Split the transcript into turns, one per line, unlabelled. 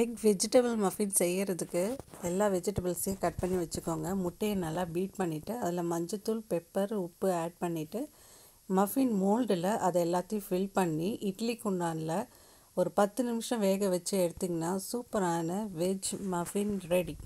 Egg vegetable muffin செய்கிறதுக்கு எல்லா வெஜிடபிள்ஸையும் cut பண்ணி வச்சுக்கோங்க. முட்டையை நல்லா பீட் பண்ணிவிட்டு அதில் மஞ்சத்தூள் பெப்பர் உப்பு ஆட் பண்ணிவிட்டு மஃபின் மோல்டில் அதை எல்லாத்தையும் ஃபில் பண்ணி இட்லி குண்டானில் ஒரு பத்து நிமிஷம் வேக வச்சு எடுத்திங்கன்னா சூப்பரான வெஜ் மஃபின் ரெடி